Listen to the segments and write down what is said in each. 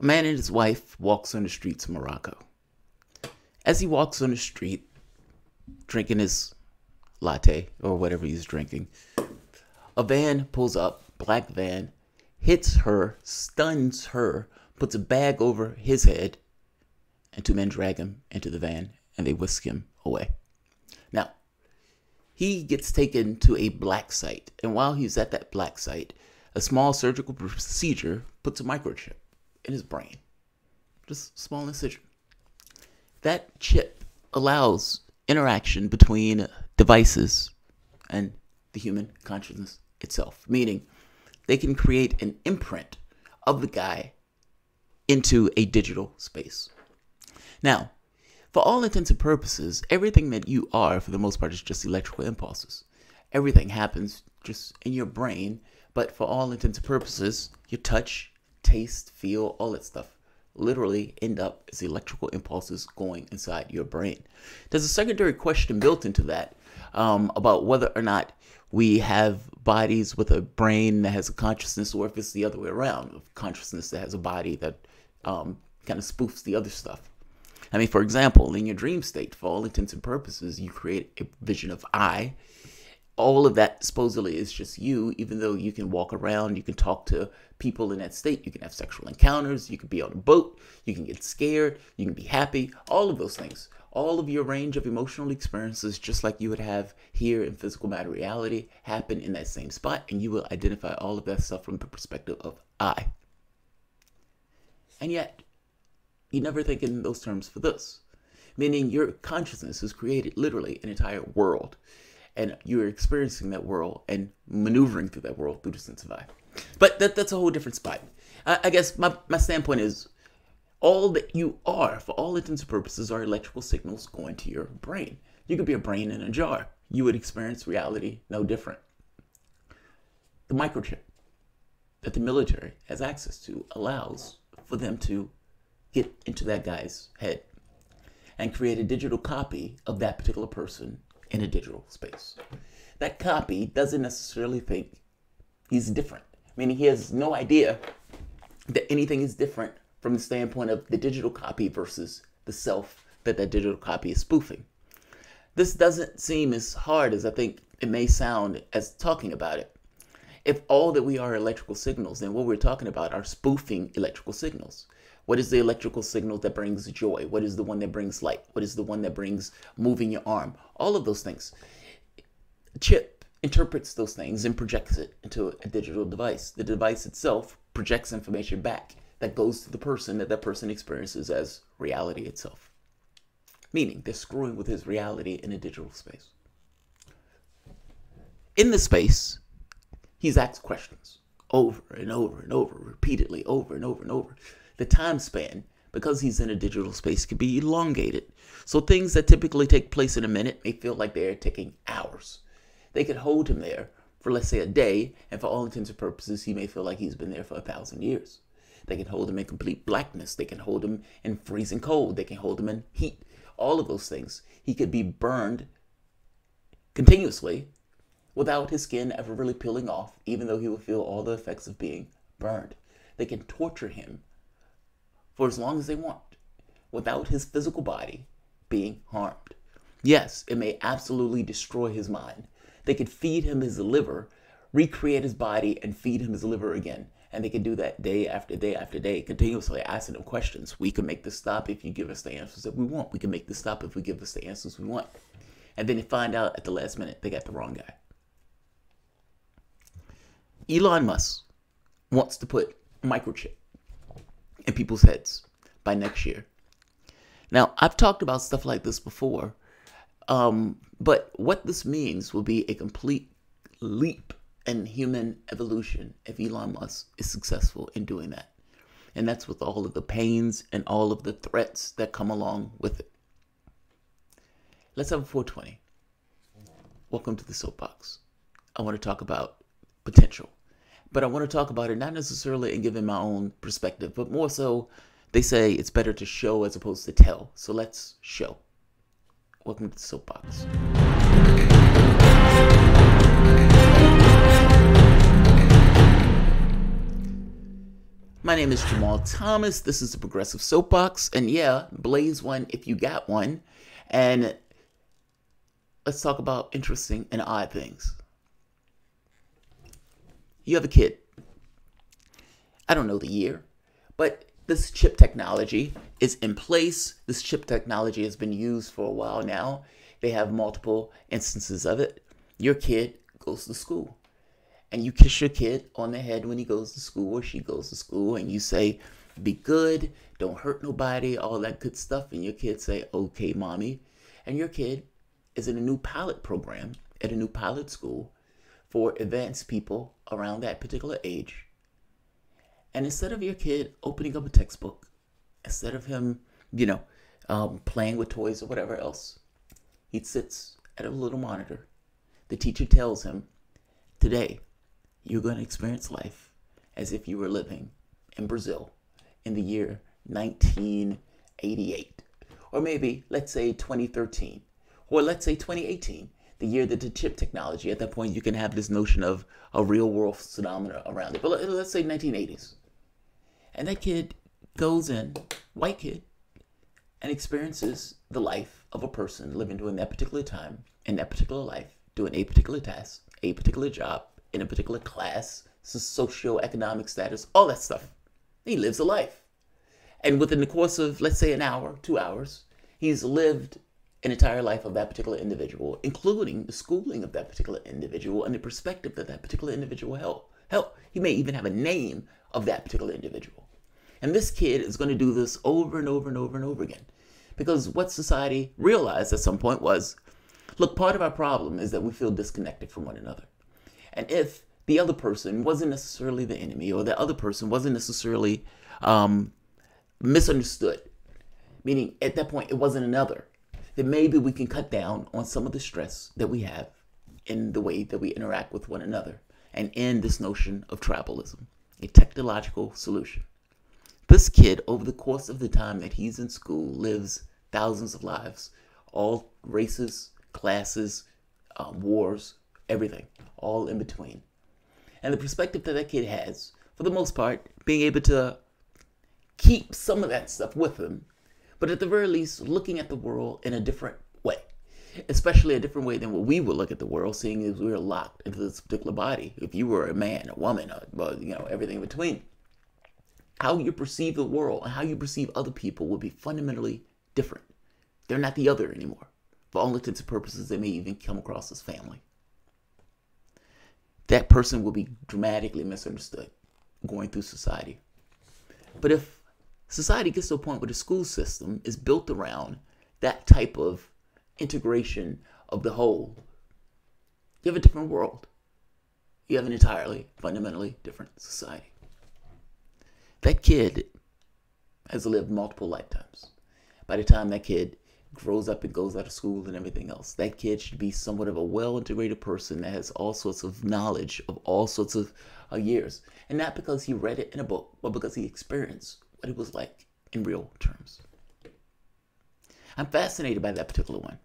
A man and his wife walks on the streets of Morocco. As he walks on the street, drinking his latte or whatever he's drinking, a van pulls up, black van, hits her, stuns her, puts a bag over his head, and two men drag him into the van and they whisk him away. Now, he gets taken to a black site, and while he's at that black site, a small surgical procedure puts a microchip in his brain. Just small incision. That chip allows interaction between devices and the human consciousness itself, meaning they can create an imprint of the guy into a digital space. Now, for all intents and purposes, everything that you are, for the most part, is just electrical impulses. Everything happens just in your brain, but for all intents and purposes, your touch, taste, feel, all that stuff literally end up as electrical impulses going inside your brain. There's a secondary question built into that um, about whether or not we have bodies with a brain that has a consciousness, or if it's the other way around, consciousness that has a body that um, kind of spoofs the other stuff. I mean, for example, in your dream state, for all intents and purposes, you create a vision of I. All of that supposedly is just you, even though you can walk around, you can talk to people in that state, you can have sexual encounters, you can be on a boat, you can get scared, you can be happy, all of those things. All of your range of emotional experiences, just like you would have here in physical matter reality, happen in that same spot, and you will identify all of that stuff from the perspective of I. And yet, you never think in those terms for this. Meaning your consciousness has created literally an entire world. And you're experiencing that world and maneuvering through that world through the sense of I. But that, that's a whole different spot. I, I guess my, my standpoint is all that you are, for all intents and purposes, are electrical signals going to your brain. You could be a brain in a jar. You would experience reality no different. The microchip that the military has access to allows for them to get into that guy's head and create a digital copy of that particular person in a digital space. That copy doesn't necessarily think he's different, meaning he has no idea that anything is different from the standpoint of the digital copy versus the self that that digital copy is spoofing. This doesn't seem as hard as I think it may sound as talking about it. If all that we are electrical signals, then what we're talking about are spoofing electrical signals. What is the electrical signal that brings joy? What is the one that brings light? What is the one that brings moving your arm? All of those things. Chip interprets those things and projects it into a digital device. The device itself projects information back that goes to the person that that person experiences as reality itself. Meaning they're screwing with his reality in a digital space. In the space, he's asked questions over and over and over, repeatedly, over and over and over the time span, because he's in a digital space, can be elongated. So things that typically take place in a minute may feel like they're taking hours. They could hold him there for, let's say, a day, and for all intents and purposes, he may feel like he's been there for a thousand years. They can hold him in complete blackness. They can hold him in freezing cold. They can hold him in heat. All of those things. He could be burned continuously without his skin ever really peeling off, even though he will feel all the effects of being burned. They can torture him for as long as they want without his physical body being harmed. Yes, it may absolutely destroy his mind. They could feed him his liver, recreate his body, and feed him his liver again. And they can do that day after day after day, continuously asking him questions. We can make this stop if you give us the answers that we want. We can make this stop if we give us the answers we want. And then they find out at the last minute they got the wrong guy. Elon Musk wants to put microchip in people's heads by next year. Now, I've talked about stuff like this before, um, but what this means will be a complete leap in human evolution if Elon Musk is successful in doing that. And that's with all of the pains and all of the threats that come along with it. Let's have a 420. Welcome to the soapbox. I want to talk about potential but I want to talk about it not necessarily in giving my own perspective, but more so, they say it's better to show as opposed to tell. So let's show. Welcome to the Soapbox. My name is Jamarl Thomas. This is the Progressive Soapbox. And yeah, blaze one if you got one. And let's talk about interesting and odd things. You have a kid. I don't know the year, but this chip technology is in place. This chip technology has been used for a while now. They have multiple instances of it. Your kid goes to school and you kiss your kid on the head when he goes to school or she goes to school and you say, be good, don't hurt nobody, all that good stuff. And your kid say, okay, mommy. And your kid is in a new pilot program at a new pilot school for advanced people around that particular age. And instead of your kid opening up a textbook, instead of him, you know, um, playing with toys or whatever else, he sits at a little monitor. The teacher tells him, Today, you're going to experience life as if you were living in Brazil in the year 1988. Or maybe, let's say 2013. Or let's say 2018, the year that the chip technology, at that point, you can have this notion of a real world phenomena around it. But let's say 1980s. And that kid goes in, white kid, and experiences the life of a person living during that particular time, in that particular life, doing a particular task, a particular job, in a particular class, socioeconomic status, all that stuff. He lives a life. And within the course of, let's say, an hour, two hours, he's lived an entire life of that particular individual, including the schooling of that particular individual and the perspective that that particular individual held. Hell, he may even have a name of that particular individual. And this kid is going to do this over and over and over and over again. Because what society realized at some point was look, part of our problem is that we feel disconnected from one another. And if the other person wasn't necessarily the enemy or the other person wasn't necessarily um, misunderstood, meaning at that point it wasn't another, then maybe we can cut down on some of the stress that we have in the way that we interact with one another and end this notion of tribalism, a technological solution. This kid, over the course of the time that he's in school, lives thousands of lives, all races, classes, um, wars, everything, all in between. And the perspective that that kid has, for the most part, being able to keep some of that stuff with him, but at the very least, looking at the world in a different way, especially a different way than what we would look at the world, seeing as we're locked into this particular body. If you were a man, a woman, you know, everything in between, how you perceive the world and how you perceive other people will be fundamentally different. They're not the other anymore. For all intents and purposes, they may even come across as family that person will be dramatically misunderstood going through society. But if society gets to a point where the school system is built around that type of integration of the whole, you have a different world. You have an entirely, fundamentally different society. That kid has lived multiple lifetimes. By the time that kid grows up and goes out of school and everything else. That kid should be somewhat of a well integrated person that has all sorts of knowledge of all sorts of uh, years. And not because he read it in a book, but because he experienced what it was like in real terms. I'm fascinated by that particular one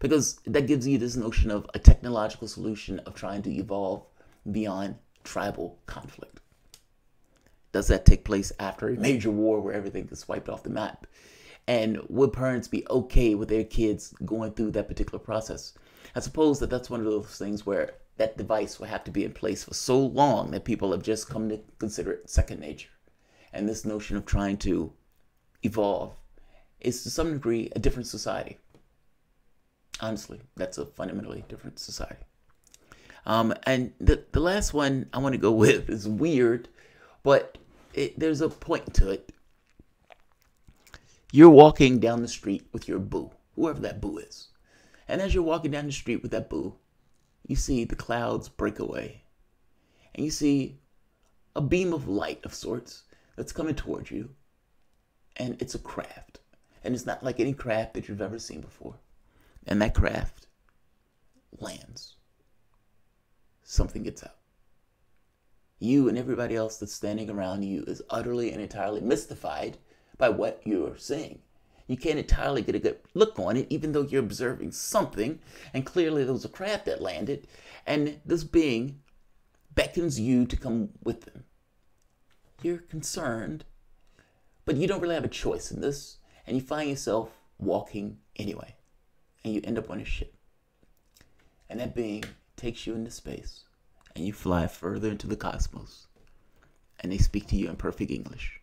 because that gives you this notion of a technological solution of trying to evolve beyond tribal conflict. Does that take place after a major war where everything is wiped off the map? and would parents be okay with their kids going through that particular process? I suppose that that's one of those things where that device will have to be in place for so long that people have just come to consider it second nature. And this notion of trying to evolve is to some degree a different society. Honestly, that's a fundamentally different society. Um, and the, the last one I want to go with is weird, but it, there's a point to it. You're walking down the street with your boo, whoever that boo is. And as you're walking down the street with that boo, you see the clouds break away. And you see a beam of light of sorts that's coming towards you. And it's a craft. And it's not like any craft that you've ever seen before. And that craft lands. Something gets out. You and everybody else that's standing around you is utterly and entirely mystified by what you're seeing. You can't entirely get a good look on it, even though you're observing something, and clearly there was a craft that landed, and this being beckons you to come with them. You're concerned, but you don't really have a choice in this, and you find yourself walking anyway, and you end up on a ship. And that being takes you into space, and you fly further into the cosmos, and they speak to you in perfect English.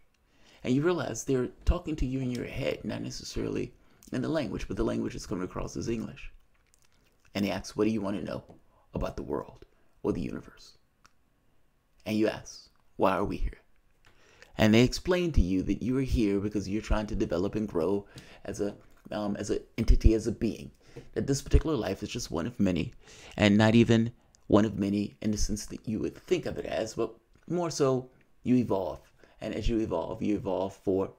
And you realize they're talking to you in your head, not necessarily in the language, but the language is coming across as English. And they ask, What do you want to know about the world or the universe? And you ask, Why are we here? And they explain to you that you are here because you're trying to develop and grow as a um, as an entity, as a being. That this particular life is just one of many, and not even one of many in the sense that you would think of it as, but more so you evolve. And as you evolve, you evolve for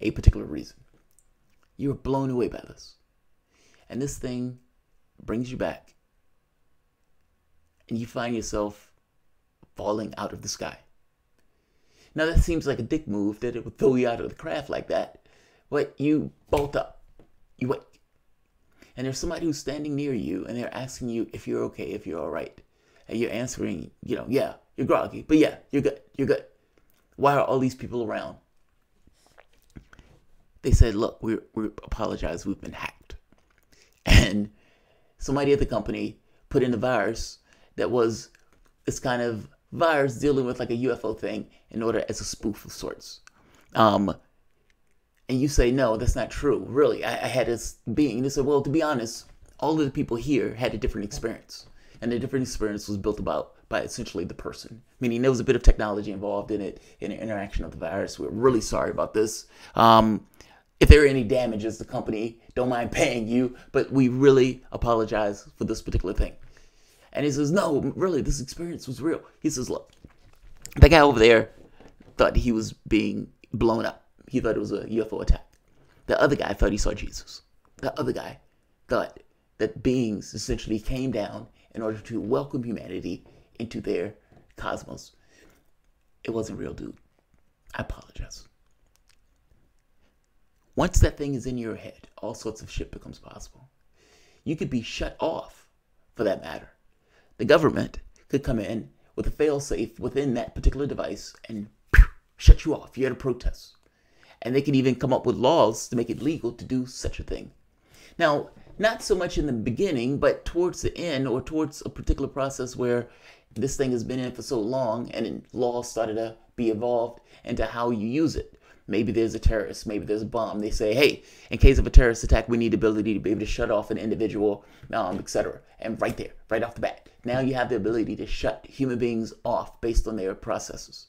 a particular reason. You're blown away by this. And this thing brings you back. And you find yourself falling out of the sky. Now that seems like a dick move that it would throw you out of the craft like that. But you bolt up. You wake. And there's somebody who's standing near you and they're asking you if you're okay, if you're alright. And you're answering, you know, yeah, you're groggy, but yeah, you're good, you're good. Why are all these people around? They said, look, we we apologize, we've been hacked. And somebody at the company put in a virus that was this kind of virus dealing with like a UFO thing in order as a spoof of sorts. Um, and you say, no, that's not true. Really, I, I had this being. And they said, well, to be honest, all of the people here had a different experience. And the different experience was built about by essentially the person, meaning there was a bit of technology involved in it, in the interaction of the virus. We're really sorry about this. Um, if there are any damages, the company don't mind paying you, but we really apologize for this particular thing. And he says, No, really, this experience was real. He says, Look, that guy over there thought he was being blown up. He thought it was a UFO attack. The other guy thought he saw Jesus. The other guy thought that beings essentially came down in order to welcome humanity into their cosmos. It wasn't real, dude. I apologize. Once that thing is in your head, all sorts of shit becomes possible. You could be shut off, for that matter, the government could come in with a failsafe within that particular device and shut you off. You had a protest. And they can even come up with laws to make it legal to do such a thing. Now, not so much in the beginning, but towards the end or towards a particular process where this thing has been in for so long and laws started to be evolved into how you use it. Maybe there's a terrorist, maybe there's a bomb. They say, hey, in case of a terrorist attack, we need the ability to be able to shut off an individual, um, etc. And right there, right off the bat, now you have the ability to shut human beings off based on their processes.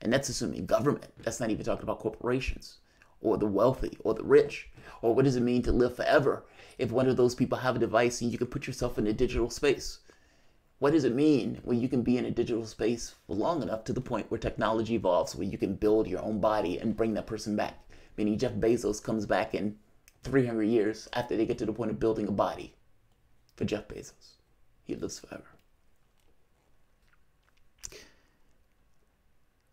And that's assuming government. That's not even talking about corporations or the wealthy or the rich. Or what does it mean to live forever if one of those people have a device and you can put yourself in a digital space? What does it mean when you can be in a digital space long enough to the point where technology evolves, where you can build your own body and bring that person back? Meaning Jeff Bezos comes back in 300 years after they get to the point of building a body for Jeff Bezos. He lives forever.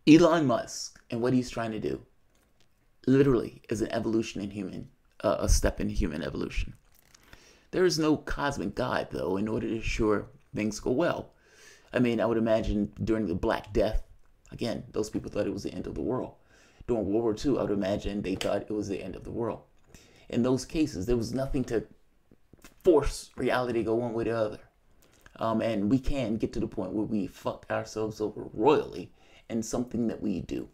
Elon Musk and what he's trying to do literally is an evolution in human, uh, a step in human evolution. There is no cosmic God, though, in order to ensure things go well. I mean, I would imagine during the Black Death, again, those people thought it was the end of the world. During World War II, I would imagine they thought it was the end of the world. In those cases, there was nothing to force reality to go one way or the other. Um, and we can get to the point where we fuck ourselves over royally in something that we do.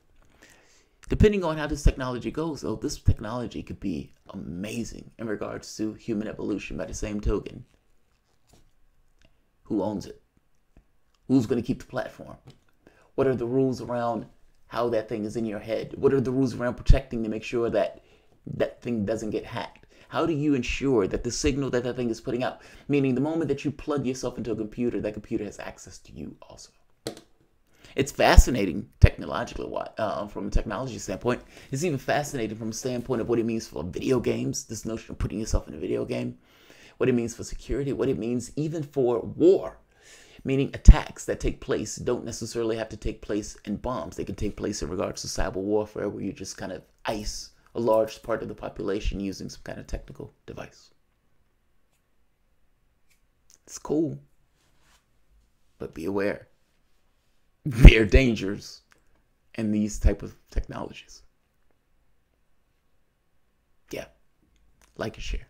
Depending on how this technology goes, though, this technology could be amazing in regards to human evolution by the same token. Who owns it? Who's going to keep the platform? What are the rules around how that thing is in your head? What are the rules around protecting to make sure that that thing doesn't get hacked? How do you ensure that the signal that that thing is putting out, meaning the moment that you plug yourself into a computer, that computer has access to you also? It's fascinating technologically, uh, from a technology standpoint. It's even fascinating from a standpoint of what it means for video games, this notion of putting yourself in a video game what it means for security, what it means even for war. Meaning attacks that take place don't necessarily have to take place in bombs. They can take place in regards to cyber warfare where you just kind of ice a large part of the population using some kind of technical device. It's cool. But be aware. There are dangers in these type of technologies. Yeah. Like and share.